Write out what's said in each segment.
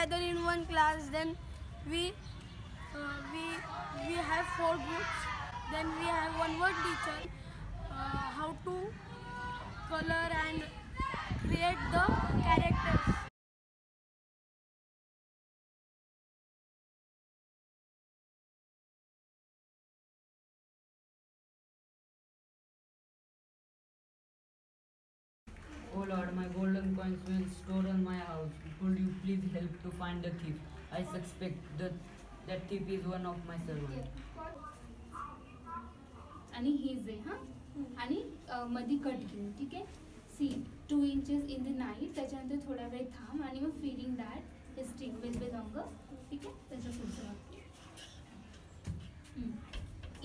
gather in one class. Then we uh, we we have four groups. Then we have one word teacher. Uh, how to color and create the characters. Oh Lord, my golden coins were stored on my house. Could you please help to find the thief? I suspect that that thief is one of my servants. आणि हे जे हां आणि अ, मध्ये cut घेऊ ठीक आहे सी two inches in the night त्याच्यानंतर थोडा वेळ थांब आणि मग filling that hey stick will be longer ठीक आहे त्याच्या पुढचं वाक्य हम्म.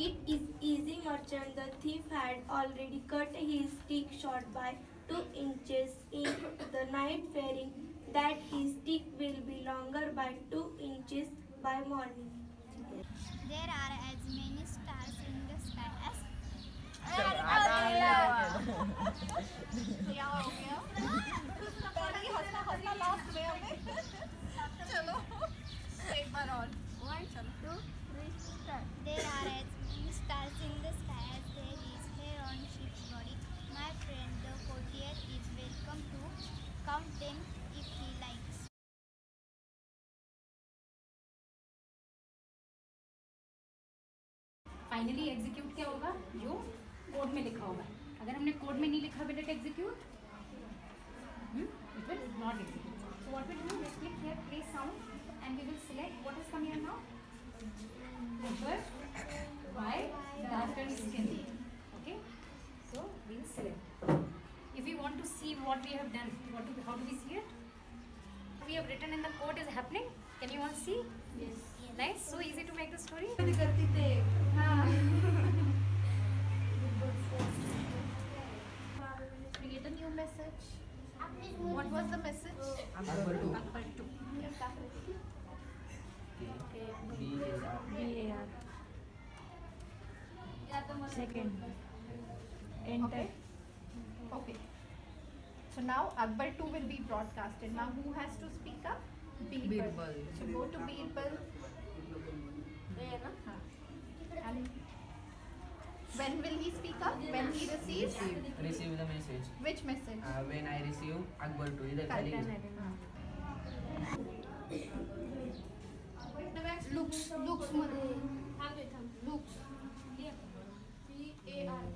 It is easy merchant. The thief had already cut his stick short by two inches in the night, fearing that his stick will be longer by two inches by morning. There are as many stars in the sky as finally execute क्या होगा जो code में लिखा होगा अगर हमने code में नहीं लिखा will it execute it will not execute so what will do let's click here play sound and we will select what is coming now number by darkened skin okay so we will select if we want to see what we have done what do, how do we see it we have written in the code is happening can you all see yes nice so easy to make the story Create a new message. What was the message? Akbar two. Akbar 2 Second. Okay. Okay. So now Akbar 2 will be broadcasted. Now who has to speak up? Birbal. Birbal. So go to Birbal. हाँ. When will he speak up? When he receives? Receive receive the message. Which message? Uh, when I receive Akbar 2, इधर खाली looks looks मध्ये looks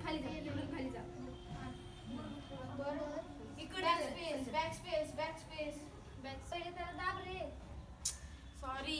खाली जा खाली जा इकडे space back space back space back पहिले त्याला दाब रे sorry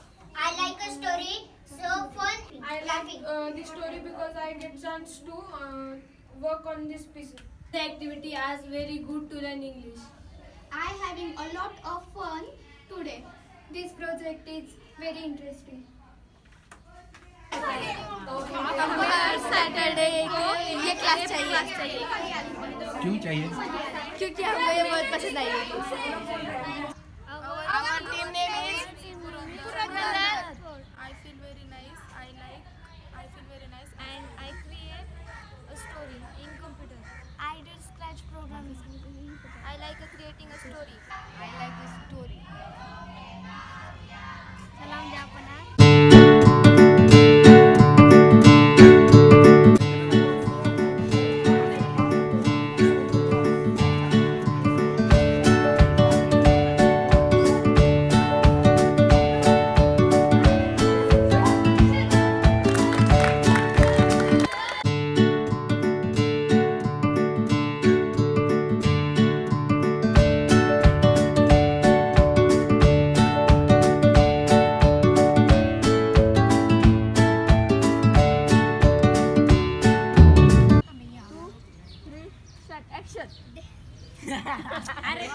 story, so fun, I laughing. like uh, this story because I get chance to uh, work on this piece. The activity is very good to learn English. I having a lot of fun today. This project is very interesting. Saturday को ये class चाहिए क्यों चाहिए क्योंकि हमको ये बहुत पसंद आई creating a story. Arre,